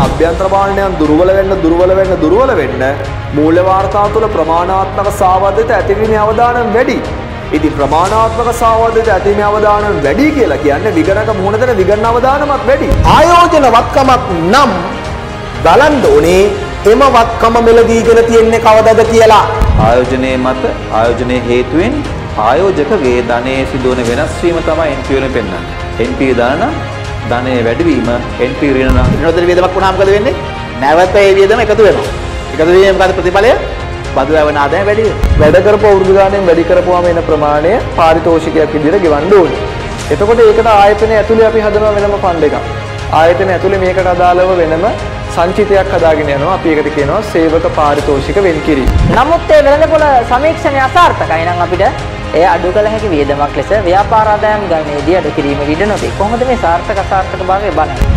අභ්‍යන්තර පාලනයන් දුර්වල වෙන්න දුර්වල වෙන්න දුර්වල වෙන්න මූල්‍ය වාර්තා තුළ ප්‍රමාණාත්මක සාවද්‍යත ඇතිවීමේ අවදානම් වැඩි. ඉතින් ප්‍රමාණාත්මක සාවද්‍යත ඇතිවීමේ අවදානම් වැඩි කියලා කියන්නේ විගණක මුහුණ දෙන විගණන අවදානමත් වැඩි. ආයෝජන වත්කමක් නම් බලන්න ඕනේ එම වත්කම මෙලදීගෙන තියෙන්නේ කවදද කියලා. ආයෝජනයේ මත ආයෝජනයේ හේතුවෙන් ආයෝජක වේදනයේ සිදුවන වෙනස් වීම තමයි NP වලින් පෙන්වන්නේ. NP දාන ධනයේ වැඩිවීම NP ඍණ නම් විනෝදන වියදමක් වුණාම මොකද වෙන්නේ? නැවත ඒ වියදම එකතු වෙනවා. එකතු වීම මොකද ප්‍රතිඵලය? බදු යවන ආදායම වැඩි වෙනවා. වැඩ කරපු අවුරුදු ගානෙන් වැඩි කරපුවාම එන ප්‍රමාණය පාරිතෝෂිකයක් විදිහට ගෙවන්න ඕනේ. එතකොට ඒකට ආයතනය ඇතුලේ අපි හදනවා වෙනම ෆන්ඩ් එකක්. ආයතනය ඇතුලේ මේකට අදාළව වෙනම සංචිතයක් හදාගෙන යනවා. අපි ඒකට කියනවා සේවක පාරිතෝෂික වෙන්කිරීම. නමුත් ඒ වෙළඳපොළ සමීක්ෂණය අසාර්ථකයි නම් අපිට එය අඩු කළ හැකි වියදමක් ලෙස ව්‍යාපාර ආදායම් ගණනේදී අඩු කිරීම ඉඩ නොවේ. කොහොමද මේ සාර්ථක අසාර්ථකභාවය බලන්නේ?